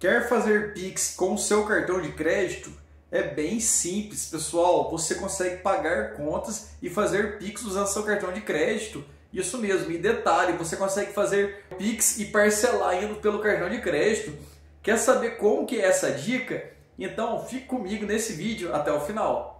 Quer fazer Pix com o seu cartão de crédito? É bem simples, pessoal. Você consegue pagar contas e fazer Pix usando seu cartão de crédito. Isso mesmo, e detalhe, você consegue fazer Pix e parcelar indo pelo cartão de crédito. Quer saber como que é essa dica? Então fique comigo nesse vídeo até o final.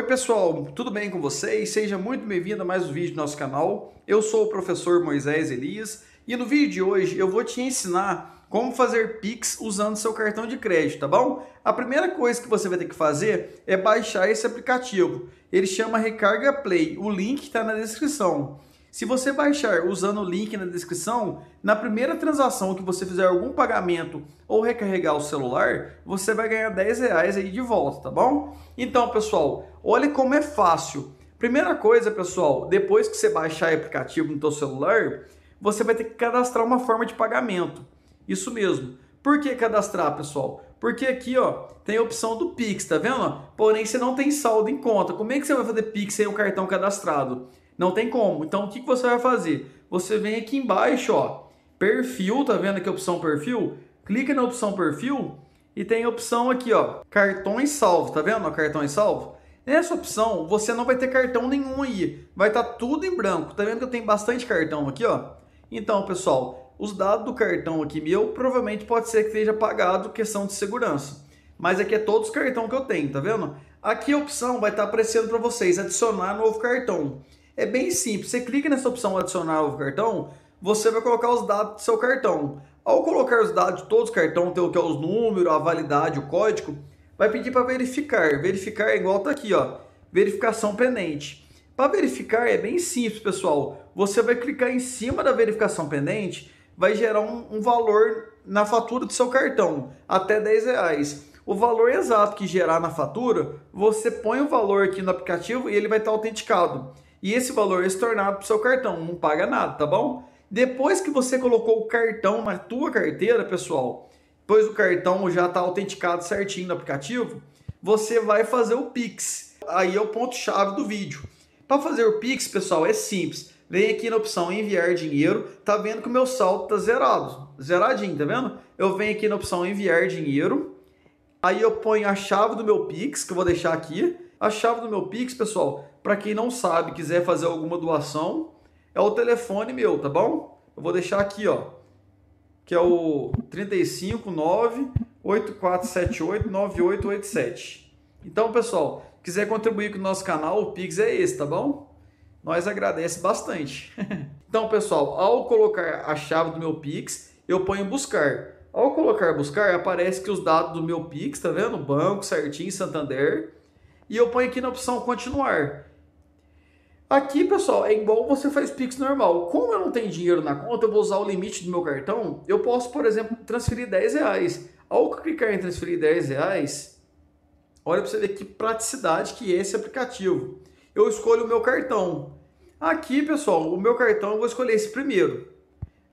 Oi pessoal, tudo bem com vocês? Seja muito bem-vindo a mais um vídeo do nosso canal. Eu sou o professor Moisés Elias e no vídeo de hoje eu vou te ensinar como fazer Pix usando seu cartão de crédito, tá bom? A primeira coisa que você vai ter que fazer é baixar esse aplicativo. Ele chama Recarga Play, o link está na descrição. Se você baixar usando o link na descrição, na primeira transação que você fizer algum pagamento ou recarregar o celular, você vai ganhar 10 reais aí de volta, tá bom? Então, pessoal, olha como é fácil. Primeira coisa, pessoal, depois que você baixar o aplicativo no seu celular, você vai ter que cadastrar uma forma de pagamento. Isso mesmo. Por que cadastrar, pessoal? Porque aqui, ó, tem a opção do Pix, tá vendo? Porém, você não tem saldo em conta. Como é que você vai fazer Pix sem o cartão cadastrado? Não tem como. Então, o que você vai fazer? Você vem aqui embaixo, ó, perfil, tá vendo aqui a opção perfil? Clica na opção perfil e tem a opção aqui, ó, cartões salvo, tá vendo? Cartões salvo. Nessa opção, você não vai ter cartão nenhum aí. Vai estar tá tudo em branco. Tá vendo que eu tenho bastante cartão aqui, ó? Então, pessoal, os dados do cartão aqui meu provavelmente pode ser que esteja pagado questão de segurança. Mas aqui é todos os cartões que eu tenho, tá vendo? Aqui a opção vai estar tá aparecendo para vocês, adicionar novo cartão. É bem simples. Você clica nessa opção adicionar novo cartão, você vai colocar os dados do seu cartão. Ao colocar os dados de todos os cartões, tem o que é os números, a validade, o código, vai pedir para verificar. Verificar é igual tá aqui, ó, verificação pendente. Para verificar é bem simples, pessoal. Você vai clicar em cima da verificação pendente, vai gerar um, um valor na fatura do seu cartão, até 10 reais. O valor exato que gerar na fatura, você põe o valor aqui no aplicativo e ele vai estar autenticado e esse valor é estornado para o seu cartão, não paga nada, tá bom? Depois que você colocou o cartão na tua carteira, pessoal, depois o cartão já está autenticado certinho no aplicativo, você vai fazer o Pix. Aí é o ponto-chave do vídeo. Para fazer o Pix, pessoal, é simples. Vem aqui na opção enviar dinheiro, tá vendo que o meu saldo tá zerado, zeradinho, tá vendo? Eu venho aqui na opção enviar dinheiro, aí eu ponho a chave do meu Pix, que eu vou deixar aqui. A chave do meu Pix, pessoal, para quem não sabe, quiser fazer alguma doação, é o telefone meu, tá bom? Eu vou deixar aqui, ó, que é o 359 8478 9887. Então, pessoal, quiser contribuir com o nosso canal, o Pix é esse, tá bom? Nós agradece bastante. então, pessoal, ao colocar a chave do meu Pix, eu ponho buscar. Ao colocar buscar, aparece que os dados do meu Pix, tá vendo? Banco certinho, Santander. E eu ponho aqui na opção continuar. Aqui, pessoal, é igual você faz Pix normal. Como eu não tenho dinheiro na conta, eu vou usar o limite do meu cartão. Eu posso, por exemplo, transferir 10 reais. Ao clicar em transferir 10 reais, olha para você ver que praticidade que é esse aplicativo. Eu escolho o meu cartão. Aqui, pessoal, o meu cartão eu vou escolher esse primeiro.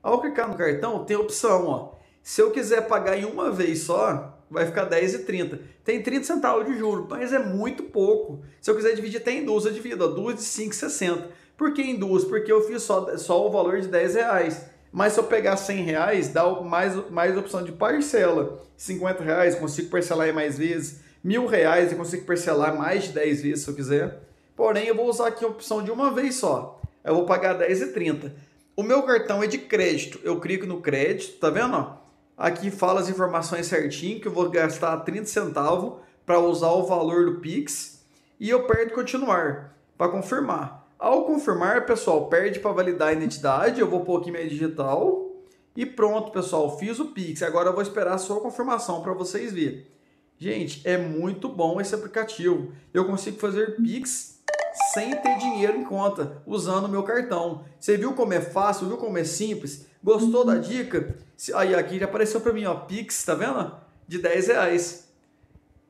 Ao clicar no cartão, tem a opção, ó. Se eu quiser pagar em uma vez só, vai ficar 10,30. Tem 30 centavos de juro, mas é muito pouco. Se eu quiser dividir até em duas, eu divido, ó, duas de 5,60. Por que em duas? Porque eu fiz só, só o valor de 10 reais. Mas se eu pegar 100 reais, dá mais, mais opção de parcela. 50 reais, consigo parcelar mais vezes. Mil reais, eu consigo parcelar mais de 10 vezes se eu quiser. Porém, eu vou usar aqui a opção de uma vez só. Eu vou pagar 10,30. O meu cartão é de crédito. Eu clico no crédito, tá vendo? Aqui fala as informações certinho, que eu vou gastar 30 centavos para usar o valor do Pix e eu perdo continuar para confirmar. Ao confirmar, pessoal, perde para validar a identidade, eu vou pôr aqui minha digital e pronto, pessoal, fiz o Pix. Agora eu vou esperar a confirmação para vocês verem. Gente, é muito bom esse aplicativo. Eu consigo fazer Pix sem ter dinheiro em conta, usando o meu cartão. Você viu como é fácil, viu como é simples? Gostou da dica? Aí aqui já apareceu para mim, ó, Pix, tá vendo? De 10 reais.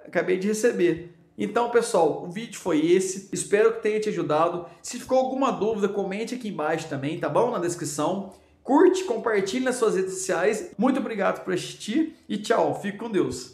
Acabei de receber. Então, pessoal, o vídeo foi esse. Espero que tenha te ajudado. Se ficou alguma dúvida, comente aqui embaixo também, tá bom? Na descrição. Curte, compartilhe nas suas redes sociais. Muito obrigado por assistir e tchau. Fique com Deus.